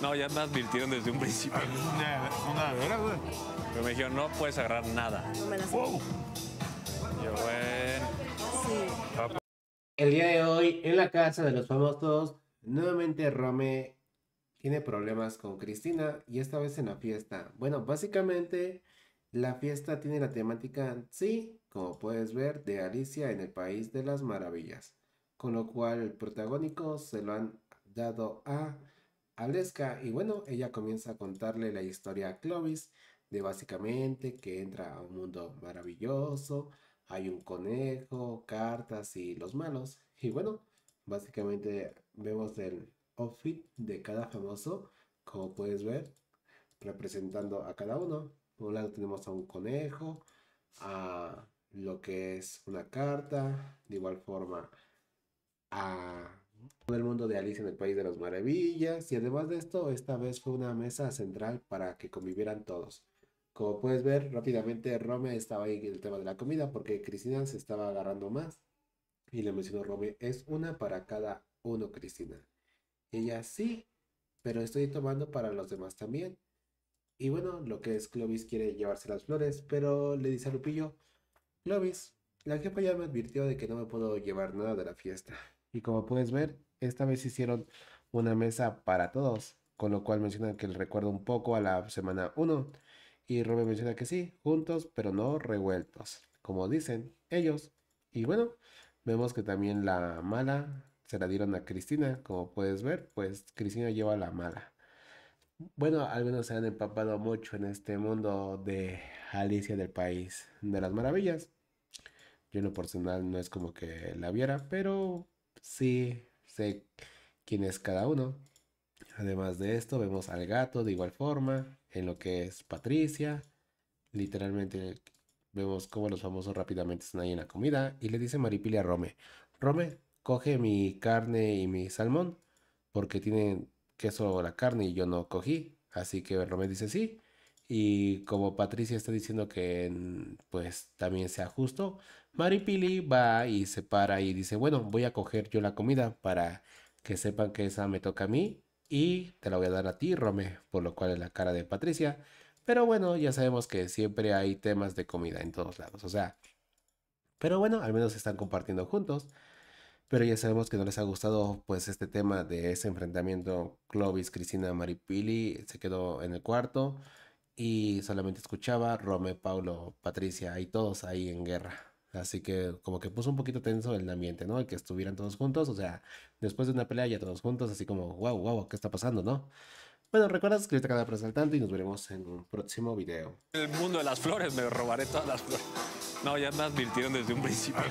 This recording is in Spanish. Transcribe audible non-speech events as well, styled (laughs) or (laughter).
No, ya me advirtieron desde un principio. (laughs) Una, veras, güey. Pero me dijeron, no puedes agarrar nada. No me la. Wow. Yo, bueno. Sí. El día de hoy, en la casa de los famosos, nuevamente Rome tiene problemas con Cristina y esta vez en la fiesta. Bueno, básicamente la fiesta tiene la temática, sí, como puedes ver, de Alicia en el País de las Maravillas. Con lo cual el protagónico se lo han dado a Aleska y bueno, ella comienza a contarle la historia a Clovis de básicamente que entra a un mundo maravilloso, hay un conejo, cartas y los malos. Y bueno, básicamente vemos el outfit de cada famoso, como puedes ver, representando a cada uno. Por un lado tenemos a un conejo, a lo que es una carta, de igual forma a el mundo de Alicia en el País de las Maravillas. Y además de esto, esta vez fue una mesa central para que convivieran todos. Como puedes ver, rápidamente Rome estaba ahí en el tema de la comida porque Cristina se estaba agarrando más. Y le mencionó Rome, es una para cada uno, Cristina. Ella, sí, pero estoy tomando para los demás también. Y bueno, lo que es Clovis quiere llevarse las flores, pero le dice a Lupillo, Clovis, la jefa ya me advirtió de que no me puedo llevar nada de la fiesta. Y como puedes ver, esta vez hicieron una mesa para todos, con lo cual mencionan que le recuerda un poco a la semana 1. Y Rome menciona que sí, juntos, pero no revueltos, como dicen ellos. Y bueno, vemos que también la mala se la dieron a Cristina, como puedes ver, pues Cristina lleva la mala. Bueno, al menos se han empapado mucho en este mundo de Alicia del País de las Maravillas. Yo en lo personal no es como que la viera, pero sí sé quién es cada uno. Además de esto, vemos al gato de igual forma, en lo que es Patricia. Literalmente vemos cómo los famosos rápidamente están ahí en la comida. Y le dice Maripili a Rome, Rome, coge mi carne y mi salmón, porque tienen queso la carne y yo no cogí. Así que Rome dice sí. Y como Patricia está diciendo que pues también sea justo, Maripili va y se para y dice, bueno, voy a coger yo la comida para que sepan que esa me toca a mí y te la voy a dar a ti, Rome, por lo cual es la cara de Patricia. Pero bueno, ya sabemos que siempre hay temas de comida en todos lados, o sea. Pero bueno, al menos están compartiendo juntos. Pero ya sabemos que no les ha gustado pues este tema de ese enfrentamiento Clovis, Cristina, Maripili. Se quedó en el cuarto y solamente escuchaba Rome, Paulo, Patricia y todos ahí en guerra. Así que como que puso un poquito tenso el ambiente, ¿no? El que estuvieran todos juntos, o sea, después de una pelea ya todos juntos, así como, wow, wow, ¿qué está pasando, no? Bueno, recuerda suscribirte a cada para saltante y nos veremos en un próximo video. El mundo de las flores, me robaré todas las flores. No, ya me advirtieron desde un principio.